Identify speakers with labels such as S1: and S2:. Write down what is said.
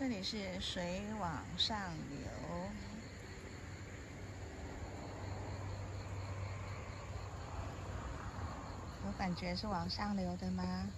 S1: 这里是水往上流有感觉是往上流的吗？